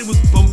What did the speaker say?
it was bum